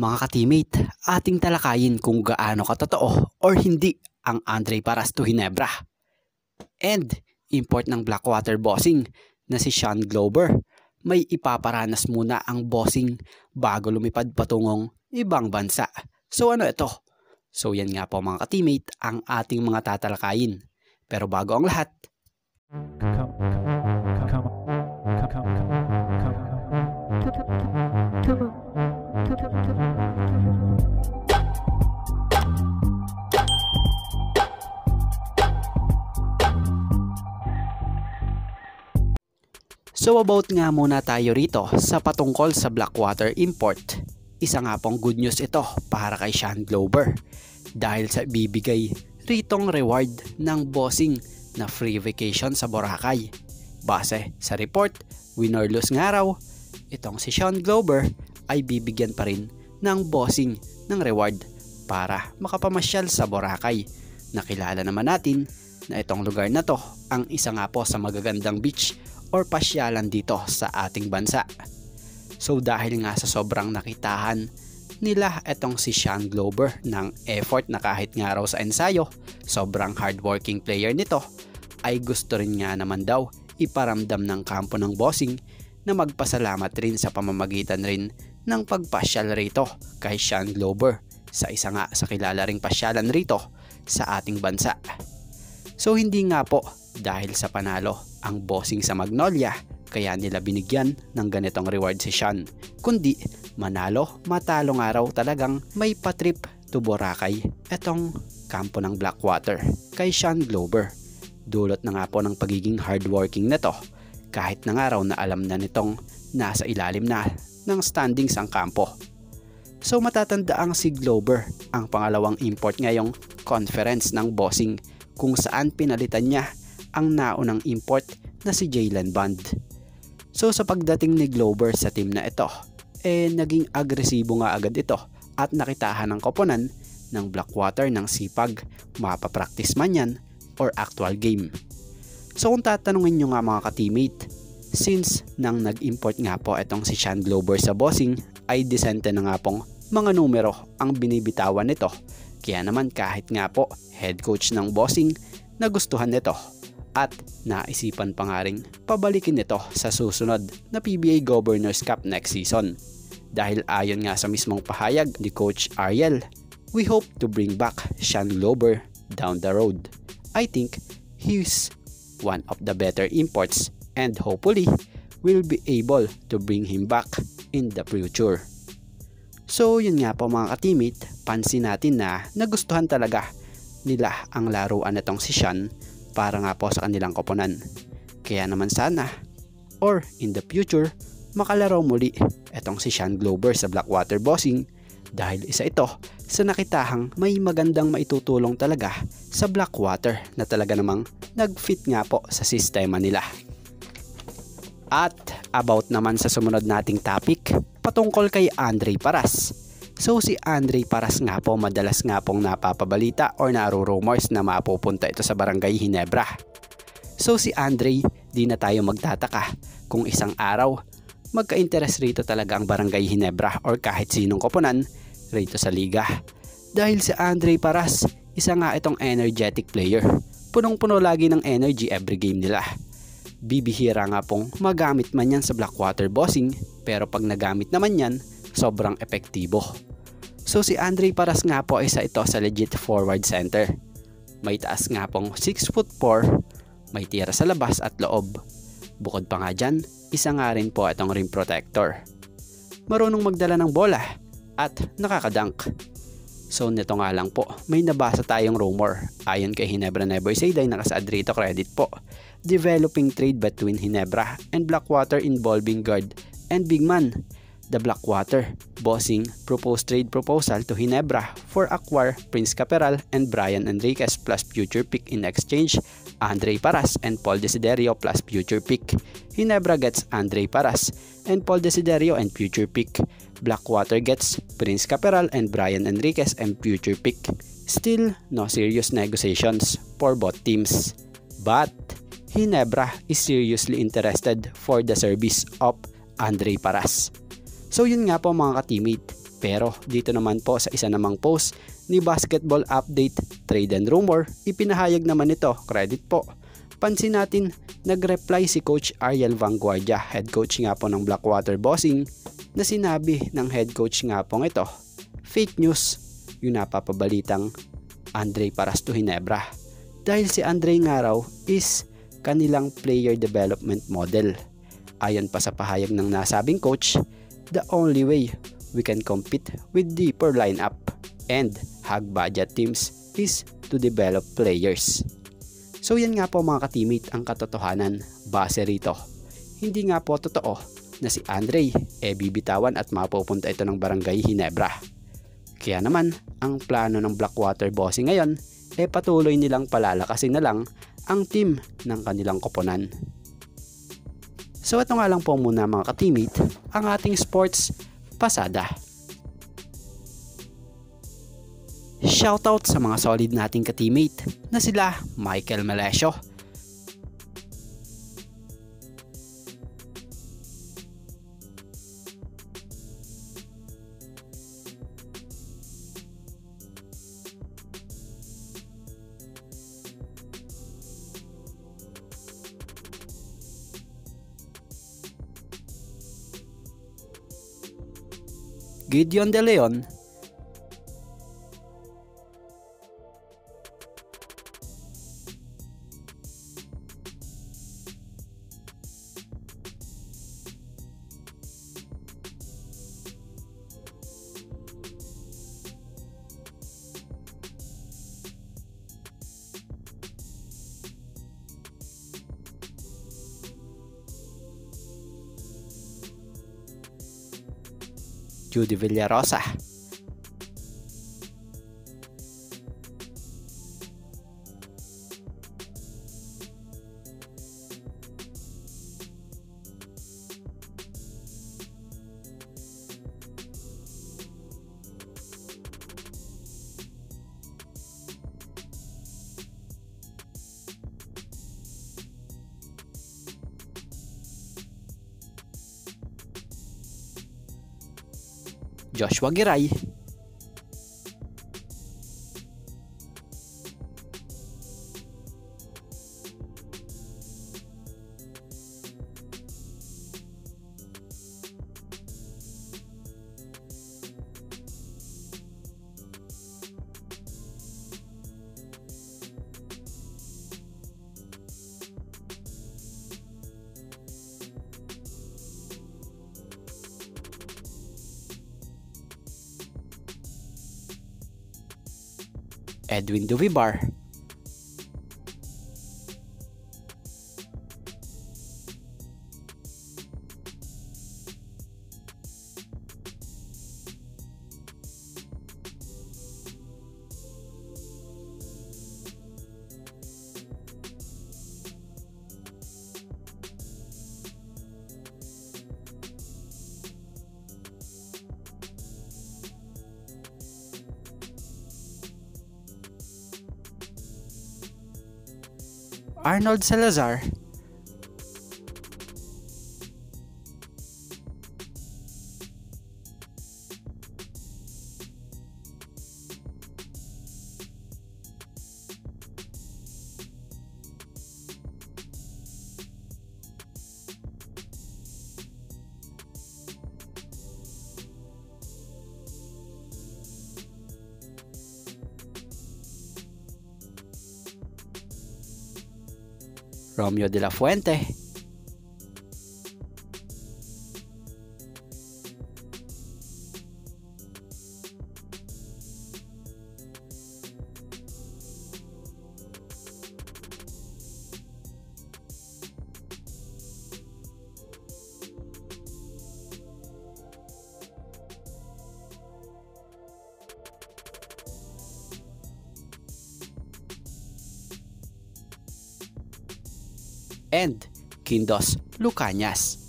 Mga ka-teammate, ating talakayin kung gaano katotoo or hindi ang Andre Paras to Hinebra. And import ng Blackwater bossing na si Sean Glover. May ipaparanas muna ang bossing bago lumipad patungong ibang bansa. So ano ito? So yan nga po mga ka-teammate ang ating mga tatalakayin. Pero bago ang lahat, So about nga muna tayo rito sa patungkol sa Blackwater import. Isa nga pong good news ito para kay Sean Glover dahil sa bibigay ritong reward ng bossing na free vacation sa Boracay. Base sa report, winner lose nga raw, itong si Sean Glover ay bibigyan pa rin ng bossing ng reward para makapamasyal sa Boracay. Nakilala naman natin na itong lugar na to ang isa nga po sa magagandang beach or pasyalan dito sa ating bansa. So dahil nga sa sobrang nakitahan nila etong si Sean Glover ng effort na kahit nga raw sa ensayo, sobrang hardworking player nito, ay gusto rin nga naman daw iparamdam ng kampo ng bossing na magpasalamat rin sa pamamagitan rin ng pagpasyal rito kay Sean Glover sa isa nga sa kilala ring pasyalan rito sa ating bansa. So hindi nga po dahil sa panalo ang bossing sa Magnolia kaya nila binigyan ng ganitong reward si Sean. Kundi manalo, matalo nga raw talagang may patrip to Boracay etong kampo ng Blackwater kay Sean Glover. Dulot na nga po ng pagiging hardworking nito kahit na nga raw na alam na nitong nasa ilalim na ng standings ang kampo. So matatanda ang si Glover ang pangalawang import ngayong conference ng bossing kung saan pinalitan niya ang naunang import na si Jalen Bond. So sa pagdating ni Glover sa team na ito, eh naging agresibo nga agad ito at nakitahan ng koponan ng Blackwater ng sipag, mapapractice man yan or actual game. So kung tatanungin nyo nga mga ka-teammate, since nang nag-import nga po itong si Sean Glover sa bossing ay disente na nga pong mga numero ang binibitawan nito. Kaya naman kahit nga po head coach ng bossing nagustuhan nito at naisipan pa nga rin pabalikin ito sa susunod na PBA Governors Cup next season. Dahil ayon nga sa mismong pahayag ni Coach Ariel, we hope to bring back Sean Glover down the road. I think he's one of the better imports and hopefully we'll be able to bring him back in the future. So yun nga po mga ka-teammate, pansin natin na nagustuhan talaga nila ang laruan na si Sean para nga po sa kanilang koponan. Kaya naman sana, or in the future, makalaro muli etong si Sean Glover sa Blackwater Bossing dahil isa ito sa nakitahang may magandang maitutulong talaga sa Blackwater na talaga namang nag-fit nga po sa sistema nila. At about naman sa sumunod nating topic, patungkol kay Andre Paras. So si Andre Paras nga po madalas nga pong napapabalita or naro-rumors na mapupunta ito sa Barangay Hinebra. So si Andre, di na tayo magtataka kung isang araw magka-interest rito talaga ang Barangay Hinebra or kahit sinong koponan rito sa liga. Dahil si Andre Paras, isa nga itong energetic player. Punong-puno lagi ng energy every game nila. Bibihira nga pong magamit man yan sa Blackwater bossing pero pag nagamit naman yan, sobrang epektibo. So si Andre Paras nga po isa ito sa legit forward center. May taas nga pong 6 foot 4, may tira sa labas at loob. Bukod pa nga dyan, isa nga rin po itong rim protector. Marunong magdala ng bola at nakakadunk. So nito nga lang po, may nabasa tayong rumor. Ayon kay Hinebra Never Say ay nakasaad rito credit po. Developing trade between Hinebra and Blackwater involving guard and big man the Blackwater. Bossing proposed trade proposal to Hinebra for acquire Prince Caperal and Brian Enriquez plus future pick in exchange Andre Paras and Paul Desiderio plus future pick. Hinebra gets Andre Paras and Paul Desiderio and future pick. Blackwater gets Prince Caperal and Brian Enriquez and future pick. Still, no serious negotiations for both teams. But, Hinebra is seriously interested for the service of Andre Paras. So yun nga po mga ka-teammate, Pero dito naman po sa isa namang post ni Basketball Update Trade and Rumor, ipinahayag naman ito, credit po. Pansin natin, nag-reply si Coach Ariel Vanguardia, head coach nga po ng Blackwater Bossing, na sinabi ng head coach nga pong ito, fake news, yung napapabalitang Andre Parasto Hinebra. Dahil si Andre nga raw is kanilang player development model. Ayon pa sa pahayag ng nasabing coach, the only way we can compete with deeper lineup and hag budget teams is to develop players. So yan nga po mga ka-teammate ang katotohanan base rito. Hindi nga po totoo na si Andre e bibitawan at mapupunta ito ng barangay Hinebra. Kaya naman, ang plano ng Blackwater Bossing ngayon e patuloy nilang palalakasin na lang ang team ng kanilang koponan. So ito nga lang po muna mga ka-teammate ang ating sports pasada. Shoutout sa mga solid nating ka-teammate na sila Michael Malesio, Gideon De Leon, Giulio de Villarosa. Joshua Gerai. Edwin Duvibar, Arnold Salazar, Romeo de la Fuente, and Kindos Lucanyas.